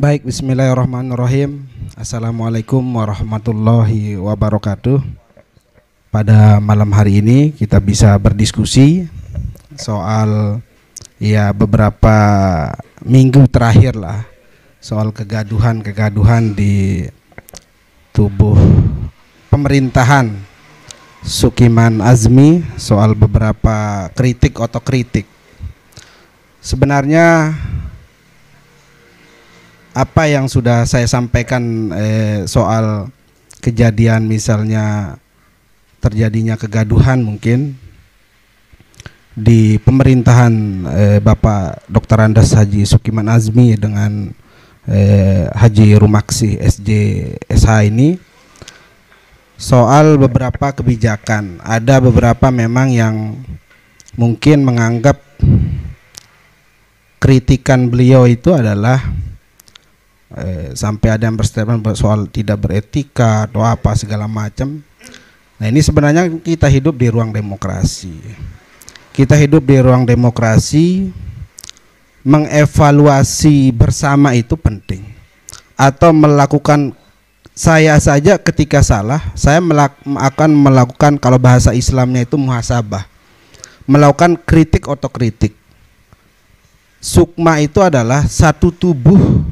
Baik, bismillahirrahmanirrahim. Assalamualaikum warahmatullahi wabarakatuh. Pada malam hari ini kita bisa berdiskusi soal ya beberapa minggu terakhir lah soal kegaduhan-kegaduhan di tubuh pemerintahan Sukiman Azmi soal beberapa kritik otokritik. Sebenarnya apa yang sudah saya sampaikan eh, soal kejadian misalnya terjadinya kegaduhan mungkin di pemerintahan eh, Bapak Dr. Andas Haji Sukiman Azmi dengan eh, Haji Rumaksi SJ SH ini soal beberapa kebijakan. Ada beberapa memang yang mungkin menganggap kritikan beliau itu adalah eh, sampai ada yang berstatement soal tidak beretika atau apa segala macam. Nah ini sebenarnya kita hidup di ruang demokrasi. Kita hidup di ruang demokrasi, mengevaluasi bersama itu penting. Atau melakukan saya saja ketika salah, saya melak akan melakukan kalau bahasa Islamnya itu muhasabah. Melakukan kritik otokritik. Sukma itu adalah satu tubuh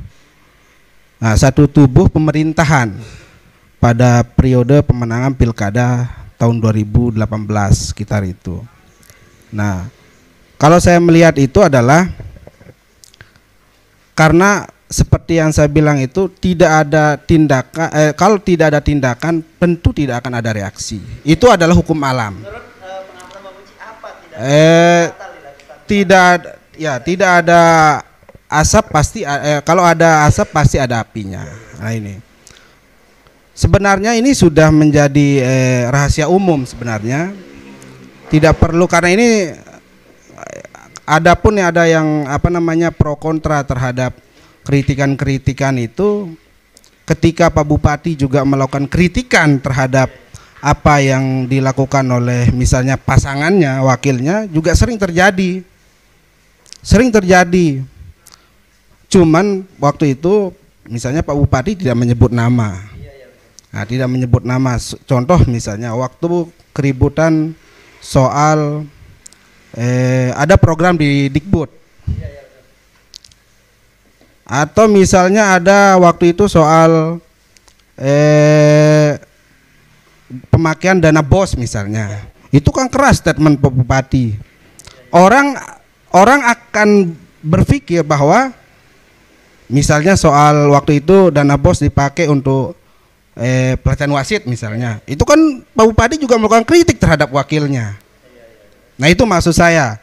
nah, satu tubuh pemerintahan pada periode pemenangan pilkada tahun 2018 sekitar itu. Nah, kalau saya melihat itu adalah karena seperti yang saya bilang itu tidak ada tindakan eh, kalau tidak ada tindakan tentu tidak akan ada reaksi. Itu adalah hukum alam. Eh, tidak ya tidak ada asap pasti eh, kalau ada asap pasti ada apinya nah ini sebenarnya ini sudah menjadi eh, rahasia umum sebenarnya tidak perlu karena ini adapun ada yang apa namanya pro kontra terhadap kritikan-kritikan itu ketika Pak Bupati juga melakukan kritikan terhadap apa yang dilakukan oleh misalnya pasangannya, wakilnya juga sering terjadi. Sering terjadi. Cuman waktu itu misalnya Pak Bupati tidak menyebut nama. Nah, tidak menyebut nama. Contoh misalnya waktu keributan soal eh, ada program di Dikbud atau misalnya ada waktu itu soal eh, pemakaian dana bos misalnya. Itu kan keras statement Pak Bupati. Orang orang akan berpikir bahwa misalnya soal waktu itu dana bos dipakai untuk eh, pelatihan wasit misalnya. Itu kan Pak Bupati juga melakukan kritik terhadap wakilnya. Nah itu maksud saya.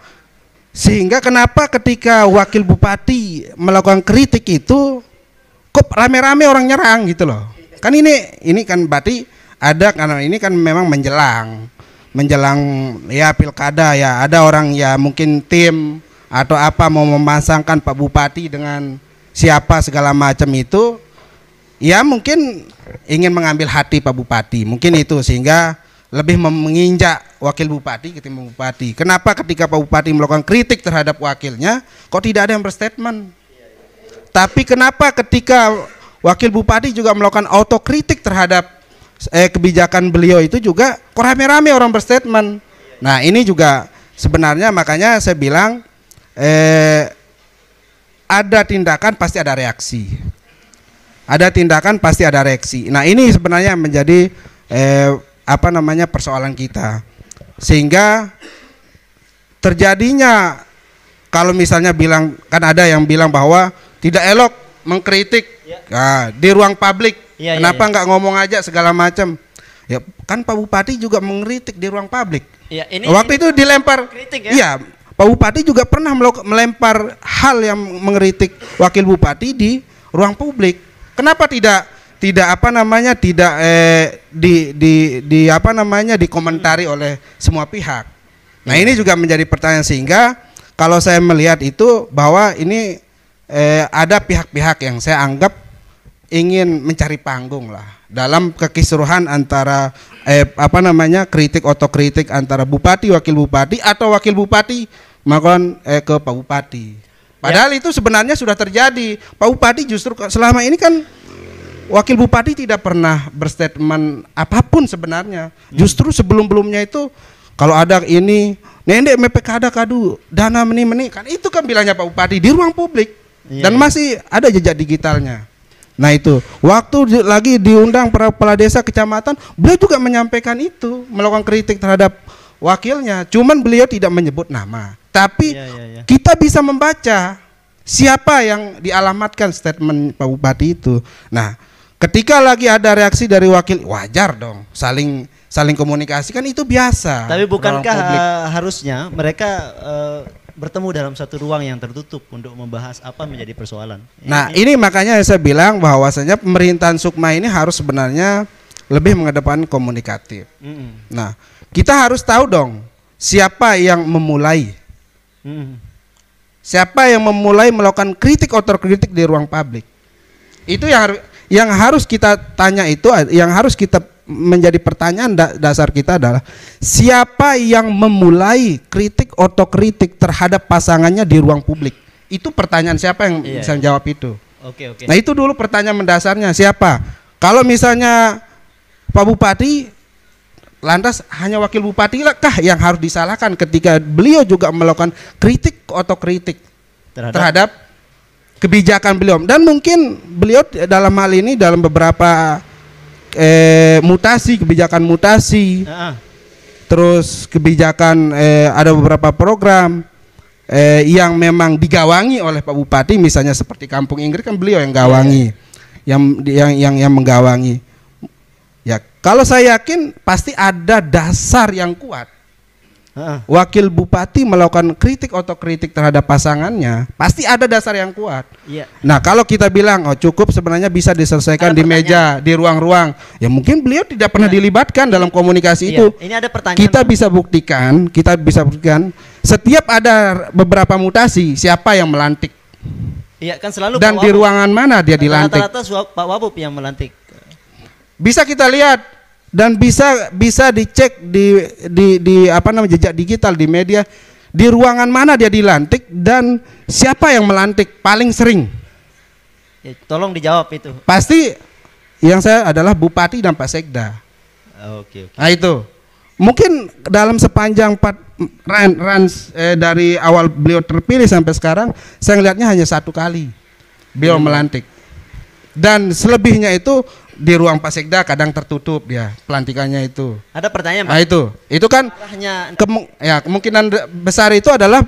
Sehingga kenapa ketika wakil bupati melakukan kritik itu kok rame-rame orang nyerang gitu loh. Kan ini ini kan berarti ada karena ini kan memang menjelang menjelang ya pilkada ya ada orang ya mungkin tim atau apa mau memasangkan Pak Bupati dengan siapa segala macam itu ya mungkin ingin mengambil hati Pak Bupati mungkin itu sehingga lebih menginjak wakil bupati ketimbang bupati. Kenapa ketika Pak Bupati melakukan kritik terhadap wakilnya, kok tidak ada yang berstatement? Tapi kenapa ketika wakil bupati juga melakukan autokritik terhadap eh, kebijakan beliau itu juga kok rame-rame orang berstatement? Nah ini juga sebenarnya makanya saya bilang eh, ada tindakan pasti ada reaksi. Ada tindakan pasti ada reaksi. Nah ini sebenarnya menjadi eh, apa namanya persoalan kita sehingga terjadinya kalau misalnya bilang kan ada yang bilang bahwa tidak elok mengkritik ya. nah, di ruang publik ya, kenapa ya, ya. nggak ngomong aja segala macam ya kan Pak Bupati juga mengkritik di ruang publik ya, ini, waktu ini itu dilempar kritik ya? iya Pak Bupati juga pernah melempar hal yang mengkritik wakil bupati di ruang publik kenapa tidak tidak apa namanya tidak eh, di di di apa namanya dikomentari oleh semua pihak. Nah ini juga menjadi pertanyaan sehingga kalau saya melihat itu bahwa ini eh, ada pihak-pihak yang saya anggap ingin mencari panggung lah dalam kekisruhan antara eh, apa namanya kritik otokritik antara bupati wakil bupati atau wakil bupati melakukan eh, ke pak bupati. Padahal itu sebenarnya sudah terjadi. Pak Bupati justru selama ini kan wakil bupati tidak pernah berstatement apa pun sebenarnya. Justru sebelum-belumnya itu kalau ada ini nenek MEPK ada kadu dana meni meni kan itu kan bilangnya Pak Bupati di ruang publik Iya, dan iya. masih ada jejak digitalnya. Nah itu waktu di- lagi diundang para kepala desa kecamatan, beliau juga menyampaikan itu, melakukan kritik terhadap wakilnya. Cuman beliau tidak menyebut nama. Tapi Iya, iya, iya. kita bisa membaca siapa yang dialamatkan statement Pak Bupati itu. Nah, ketika lagi ada reaksi dari wakil, wajar dong, saling saling komunikasi kan itu biasa. Tapi bukankah eh, harusnya mereka eh, bertemu dalam satu ruang yang tertutup untuk membahas apa menjadi persoalan? Nah, ini makanya saya bilang bahwasanya pemerintahan Sukma ini harus sebenarnya lebih mengedepan komunikatif. Mm-mm. Nah, kita harus tahu dong siapa yang memulai, Mm-mm. siapa yang memulai melakukan kritik otokritik di ruang publik. Itu yang yang harus kita tanya itu, yang harus kita menjadi pertanyaan da- dasar kita adalah siapa yang memulai kritik otokritik terhadap pasangannya di ruang publik. Itu pertanyaan siapa yang Iya, bisa iya. jawab itu. Oke oke. Nah itu dulu pertanyaan mendasarnya siapa? Kalau misalnya Pak Bupati, lantas hanya wakil bupati lah kah yang harus disalahkan ketika beliau juga melakukan kritik otokritik terhadap, terhadap kebijakan beliau dan mungkin beliau dalam hal ini dalam beberapa eh, mutasi kebijakan mutasi. Ah, ah. terus kebijakan eh, ada beberapa program eh, yang memang digawangi oleh Pak Bupati misalnya seperti Kampung Inggris kan beliau yang gawangi yang yang yang yang menggawangi. Ya kalau saya yakin pasti ada dasar yang kuat Ah. wakil bupati melakukan kritik otokritik terhadap pasangannya pasti ada dasar yang kuat Iya. Nah, kalau kita bilang oh cukup sebenarnya bisa diselesaikan Ada di meja, di ruang-ruang, ya mungkin beliau tidak pernah dilibatkan dalam komunikasi Iya. itu. Ini ada pertanyaan. Kita bisa buktikan, kita bisa buktikan setiap ada beberapa mutasi siapa yang melantik Iya kan selalu dan Pak di Wabub. ruangan mana dia dilantik. Rata-rata Pak Wabub yang melantik. Bisa kita lihat dan bisa bisa dicek di di di apa namanya jejak digital di media di ruangan mana dia dilantik dan siapa yang melantik paling sering. Ya, tolong dijawab itu. Pasti yang saya adalah bupati dan Pak Sekda. Ah, Oke oke. Nah itu mungkin dalam sepanjang empat run, runs eh, dari awal beliau terpilih sampai sekarang saya ngelihatnya hanya satu kali beliau melantik dan selebihnya itu di ruang Pak Sekda kadang tertutup dia pelantikannya itu. Ada pertanyaan Nah Pak. itu itu kan Arahnya kemu- ya kemungkinan besar itu adalah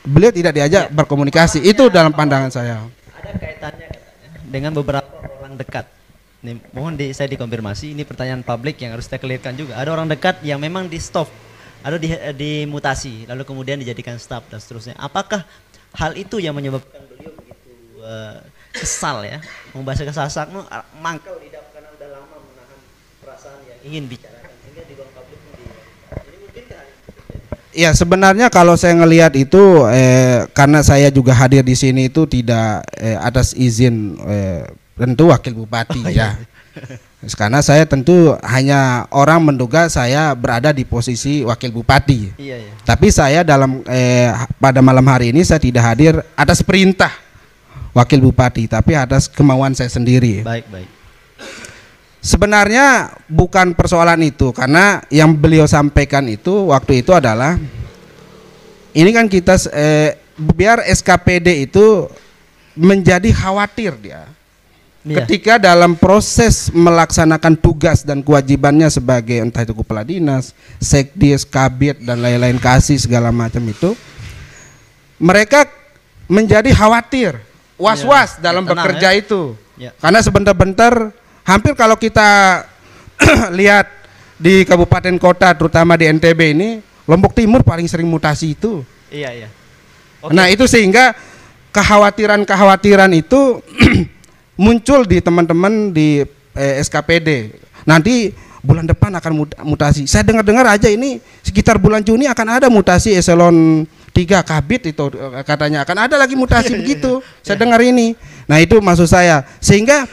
beliau tidak diajak berkomunikasi itu dalam pandangan saya. ada kaitannya dengan beberapa orang dekat. Nih, mohon di, saya dikonfirmasi ini pertanyaan publik yang harus saya clearkan juga. Ada orang dekat yang memang di stop, ada di dimutasi, lalu kemudian dijadikan staff dan seterusnya. Apakah hal itu yang menyebabkan beliau begitu eh, kesal ya, membahas kesasak, mangkal lidah karena udah lama menahan perasaan yang ingin bicarakan sehingga di ruang publik ini mungkin? Ya sebenarnya kalau saya ngelihat itu eh, karena saya juga hadir di sini itu tidak eh, atas izin eh, tentu wakil bupati ya. Karena saya tentu hanya orang menduga saya berada di posisi wakil bupati. Iya iya. Tapi saya dalam eh, pada malam hari ini saya tidak hadir atas perintah wakil bupati, tapi atas kemauan saya sendiri. Baik baik. Sebenarnya bukan persoalan itu karena yang beliau sampaikan itu waktu itu adalah ini kan kita eh, biar SKPD itu menjadi khawatir dia Iya. ketika dalam proses melaksanakan tugas dan kewajibannya sebagai entah itu kepala dinas, sekdis, kabit dan lain-lain kasih segala macam itu mereka menjadi khawatir, was-was Iya, dalam tenang bekerja ya. itu. Ya. Karena sebentar-bentar hampir kalau kita lihat di kabupaten kota terutama di NTB ini Lombok Timur paling sering mutasi itu. Iya iya. Nah, itu sehingga kekhawatiran-kekhawatiran itu muncul di teman-teman di eh, SKPD. Nanti bulan depan akan mut- mutasi. Saya dengar-dengar aja ini sekitar bulan Juni akan ada mutasi eselon 3 kabit itu eh, katanya akan ada lagi mutasi begitu. Saya dengar ini. Nah, itu maksud saya. Sehingga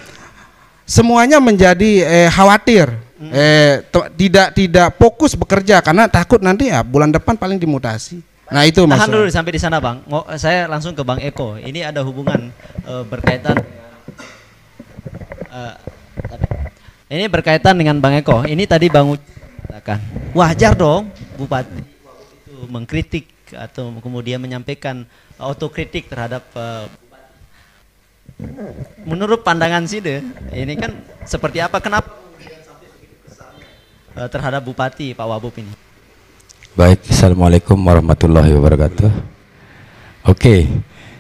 semuanya menjadi eh, khawatir. Eh, to- tidak tidak fokus bekerja karena takut nanti ya bulan depan paling dimutasi. Nah itu Tahan masalah. dulu sampai di sana bang. Ngo- saya langsung ke bang Eko. Ini ada hubungan eh, berkaitan. eh, ini berkaitan dengan bang Eko. Ini tadi bang katakan wajar dong bupati itu mengkritik atau kemudian menyampaikan autokritik terhadap eh, menurut pandangan Side ini kan seperti apa kenapa eh, terhadap bupati Pak Wabub ini Baik, Assalamualaikum warahmatullahi wabarakatuh. Oke,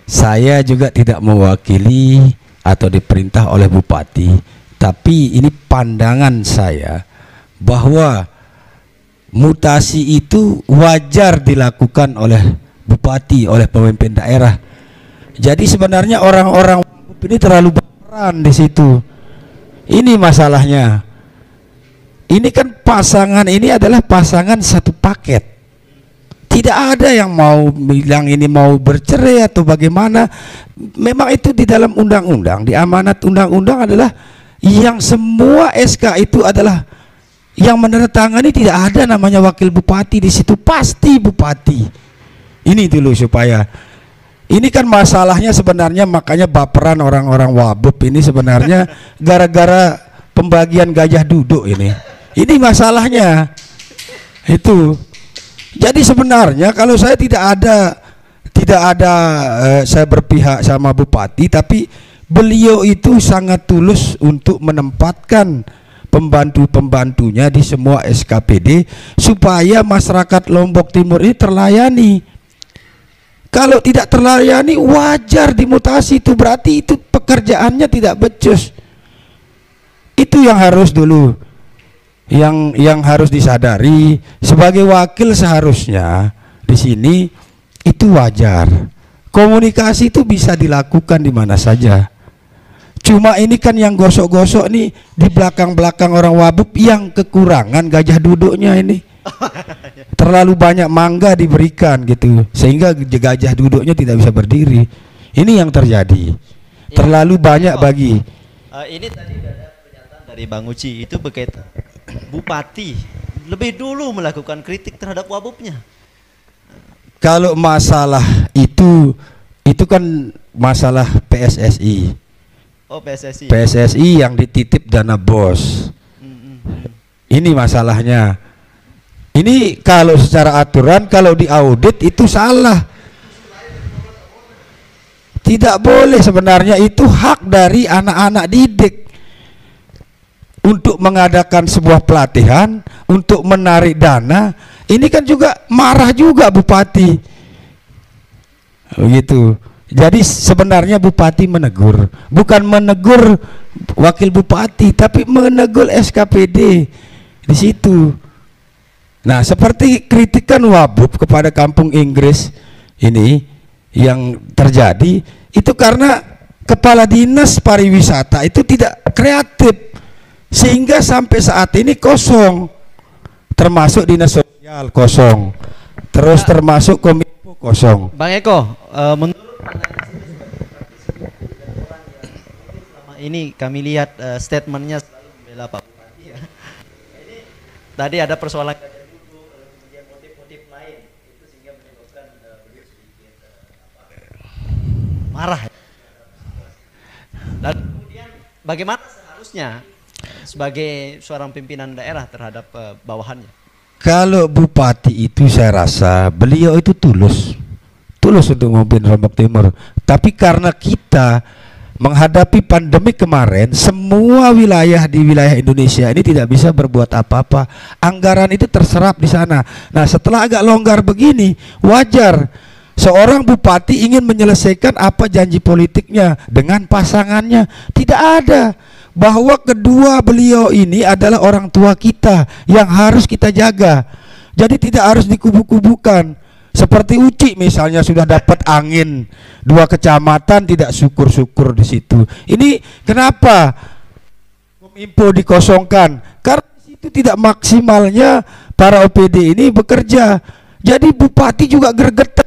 saya juga tidak mewakili atau diperintah oleh bupati, tapi ini pandangan saya bahwa mutasi itu wajar dilakukan oleh bupati, oleh pemimpin daerah. Jadi sebenarnya orang-orang ini terlalu berperan di situ. Ini masalahnya. Ini kan pasangan ini adalah pasangan satu paket. Tidak ada yang mau bilang ini mau bercerai atau bagaimana. Memang itu di dalam undang-undang, di amanat undang-undang adalah yang semua SK itu adalah yang menandatangani tidak ada namanya wakil bupati di situ pasti bupati. Ini dulu supaya ini kan masalahnya sebenarnya makanya baperan orang-orang wabub ini sebenarnya gara-gara pembagian gajah duduk ini. Ini masalahnya. Itu. Jadi sebenarnya kalau saya tidak ada tidak ada eh, saya berpihak sama bupati tapi beliau itu sangat tulus untuk menempatkan pembantu-pembantunya di semua SKPD supaya masyarakat Lombok Timur ini terlayani. Kalau tidak terlayani wajar dimutasi itu berarti itu pekerjaannya tidak becus. Itu yang harus dulu yang yang harus disadari sebagai wakil seharusnya di sini itu wajar. Komunikasi itu bisa dilakukan di mana saja. Cuma ini kan yang gosok-gosok nih di belakang-belakang orang wabub yang kekurangan gajah duduknya ini. Terlalu banyak mangga diberikan gitu sehingga gajah duduknya tidak bisa berdiri. Ini yang terjadi. Terlalu banyak bagi Eh, ini tadi ada pernyataan dari Bang Uci itu berkaitan bupati lebih dulu melakukan kritik terhadap wabubnya. Kalau masalah itu itu kan masalah PSSI. Oh PSSI. PSSI yang dititip dana bos. Hmm. Ini masalahnya. Ini kalau secara aturan kalau diaudit itu salah. Tidak boleh sebenarnya itu hak dari anak-anak didik untuk mengadakan sebuah pelatihan, untuk menarik dana. Ini kan juga marah juga bupati. Begitu. Jadi sebenarnya bupati menegur, bukan menegur wakil bupati, tapi menegur SKPD di situ. Nah, seperti kritikan Wabub kepada kampung Inggris ini yang terjadi itu karena kepala dinas pariwisata itu tidak kreatif sehingga sampai saat ini kosong. Termasuk dinas sosial kosong. Terus termasuk kominfo kosong. Bang Eko, eh, menurut pandangan selama ini kami lihat eh, statementnya selalu membela Pak Bupati ya. Ini tadi ada persoalan marah. ya. Dan kemudian bagaimana seharusnya sebagai seorang pimpinan daerah terhadap eh, bawahannya? kalau bupati itu saya rasa beliau itu tulus tulus untuk memimpin Lombok Timur tapi karena kita menghadapi pandemi kemarin semua wilayah di wilayah Indonesia ini tidak bisa berbuat apa-apa. Anggaran itu terserap di sana. Nah setelah agak longgar begini wajar. Seorang bupati ingin menyelesaikan apa janji politiknya dengan pasangannya. Tidak ada bahwa kedua beliau ini adalah orang tua kita yang harus kita jaga. Jadi tidak harus dikubu-kubukan seperti Uci misalnya sudah dapat angin dua kecamatan tidak syukur-syukur di situ. Ini kenapa Kominfo dikosongkan? Karena di situ tidak maksimalnya para OPD ini bekerja. Jadi bupati juga gergetan.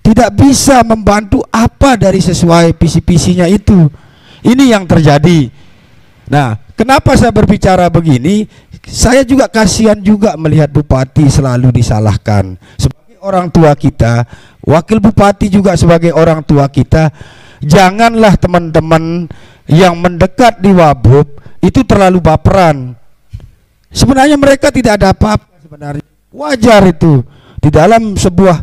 Tidak bisa membantu apa dari sesuai visi-visinya itu. Ini yang terjadi. Nah, kenapa saya berbicara begini? Saya juga kasihan juga melihat bupati selalu disalahkan. Orang tua kita, wakil bupati juga sebagai orang tua kita, janganlah teman-teman yang mendekat di Wabub itu terlalu baperan. Sebenarnya mereka tidak ada apa-apa sebenarnya. Wajar itu di dalam sebuah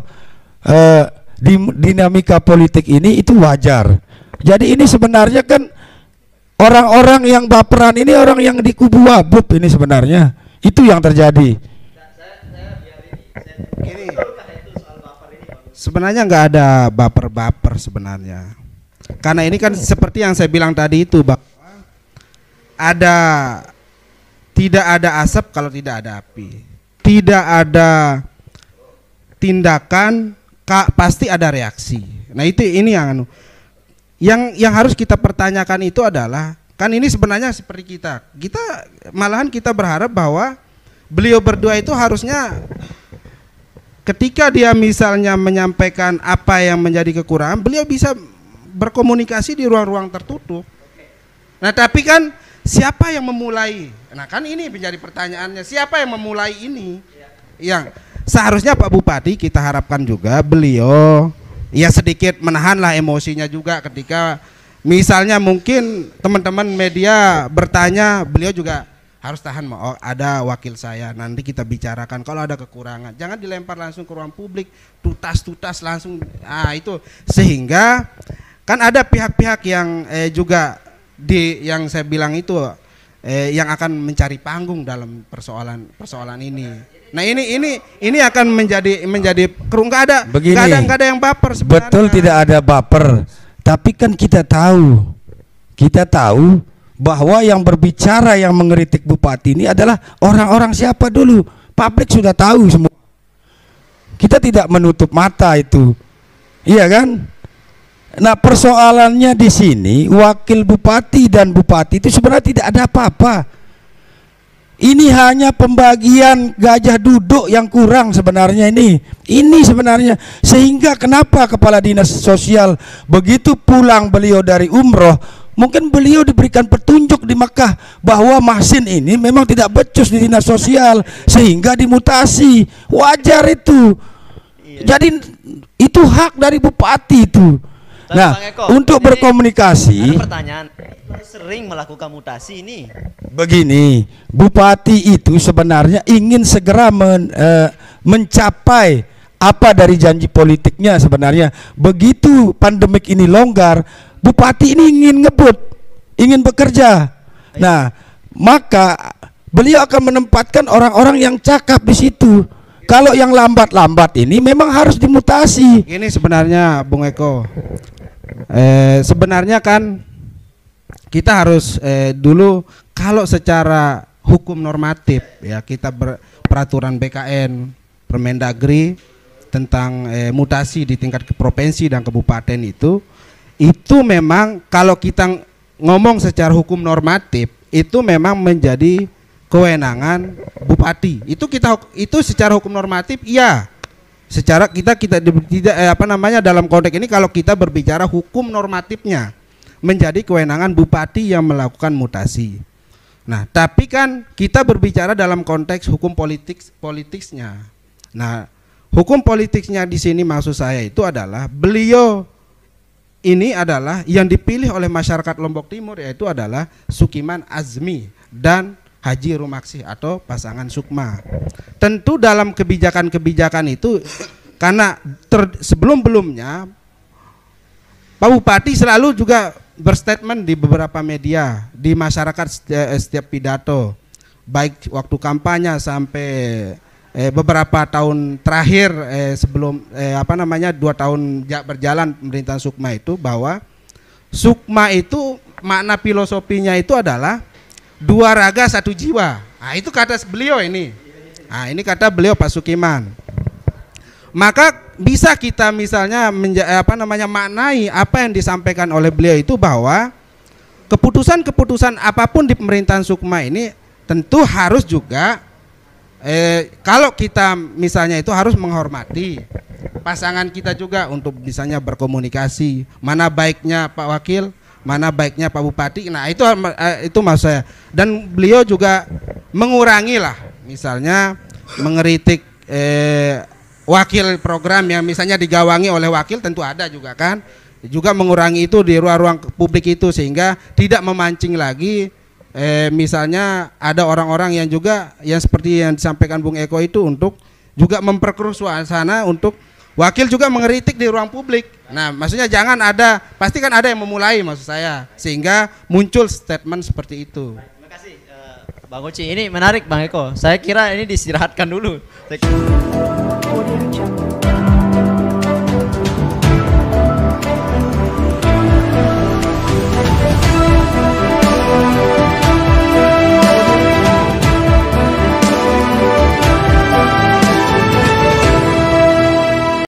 eh, di- dinamika politik ini itu wajar. Jadi ini sebenarnya kan orang-orang yang baperan ini orang yang di kubu Wabub ini sebenarnya. Itu yang terjadi. Gini, sebenarnya nggak ada baper-baper sebenarnya. Karena ini kan seperti yang saya bilang tadi itu bahwa ada tidak ada asap kalau tidak ada api. Tidak ada tindakan ka- pasti ada reaksi. Nah, itu ini yang anu yang yang harus kita pertanyakan itu adalah kan ini sebenarnya seperti kita. Kita malahan kita berharap bahwa beliau berdua itu harusnya ketika dia misalnya menyampaikan apa yang menjadi kekurangan, beliau bisa berkomunikasi di ruang-ruang tertutup. Nah, tapi kan siapa yang memulai? Nah, kan ini menjadi pertanyaannya, siapa yang memulai ini? Yang seharusnya Pak Bupati kita harapkan juga beliau ya sedikit menahanlah emosinya juga ketika misalnya mungkin teman-teman media bertanya, beliau juga harus tahan oh, ada wakil saya. Nanti kita bicarakan. Kalau ada kekurangan jangan dilempar langsung ke ruang publik. Tutas-tutas langsung. Ah itu. Sehingga kan ada pihak-pihak yang eh, juga di yang saya bilang itu eh, yang akan mencari panggung dalam persoalan persoalan ini. Nah ini ini ini akan menjadi menjadi kerung. Nggak ada Begini. nggak ada nggak ada yang baper sebenarnya. Betul tidak ada baper, tapi kan kita tahu, kita tahu bahwa yang berbicara yang mengeritik bupati ini adalah orang-orang siapa dulu. Publik sudah tahu semua. Kita tidak menutup mata itu, iya kan? Nah persoalannya di sini wakil bupati dan bupati itu sebenarnya tidak ada apa-apa. Ini hanya pembagian gajah duduk yang kurang sebenarnya ini. Ini sebenarnya sehingga kenapa kepala dinas sosial begitu pulang beliau dari umroh mungkin beliau diberikan petunjuk di Makkah bahwa Mahsin ini memang tidak becus di dinas sosial sehingga dimutasi. Wajar itu. Jadi itu hak dari bupati itu. Tapi Nah, Eko, untuk ini berkomunikasi Ada pertanyaan, sering melakukan mutasi ini. Begini, bupati itu sebenarnya ingin segera men- eh, mencapai apa dari janji politiknya sebenarnya. Begitu pandemik ini longgar, bupati ini ingin ngebut, ingin bekerja. Nah, maka beliau akan menempatkan orang-orang yang cakap di situ. Kalau yang lambat-lambat ini memang harus dimutasi. Ini sebenarnya Bung Eko. Eh, sebenarnya kan kita harus eh, dulu kalau secara hukum normatif ya kita ber, peraturan BKN Permendagri tentang eh, mutasi di tingkat provinsi dan kabupaten itu itu memang kalau kita ng- ngomong secara hukum normatif itu memang menjadi kewenangan bupati. Itu kita itu secara hukum normatif iya secara kita kita tidak eh, apa namanya dalam konteks ini kalau kita berbicara hukum normatifnya menjadi kewenangan bupati yang melakukan mutasi. Nah, tapi kan kita berbicara dalam konteks hukum politik politiknya. Nah, hukum politiknya di sini maksud saya itu adalah beliau ini adalah yang dipilih oleh masyarakat Lombok Timur yaitu adalah Sukiman Azmi dan Haji Rumaksi atau pasangan Sukma. Tentu dalam kebijakan-kebijakan itu karena ter- sebelum-belumnya Pak Bupati selalu juga berstatement di beberapa media, di masyarakat setiap, setiap pidato, baik waktu kampanye sampai eh, beberapa tahun terakhir eh, sebelum eh, apa namanya dua tahun ja- berjalan pemerintahan Sukma itu bahwa Sukma itu makna filosofinya itu adalah dua raga satu jiwa. Nah, itu kata beliau ini. Nah, ini kata beliau Pak Sukiman. Maka bisa kita misalnya menja- apa namanya maknai apa yang disampaikan oleh beliau itu bahwa keputusan-keputusan apa pun di pemerintahan Sukma ini tentu harus juga eh, kalau kita misalnya itu harus menghormati pasangan kita juga untuk misalnya berkomunikasi. Mana baiknya Pak Wakil mana baiknya Pak Bupati. Nah itu eh, itu maksud saya. Dan beliau juga mengurangi lah misalnya mengeritik eh, wakil program yang misalnya digawangi oleh wakil tentu ada juga kan. Juga mengurangi itu di ruang-ruang publik itu sehingga tidak memancing lagi eh, misalnya ada orang-orang yang juga yang seperti yang disampaikan Bung Eko itu untuk juga memperkeruh suasana untuk wakil juga mengeritik di ruang publik. Nah, maksudnya jangan ada pasti kan ada yang memulai maksud saya sehingga muncul statement seperti itu. Terima kasih eh, Bang Uci. Ini menarik Bang Eko. Saya kira ini diistirahatkan dulu. Saya-